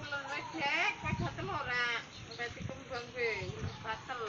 ulun wis dek ora? telora. Nek dikembang ge batel.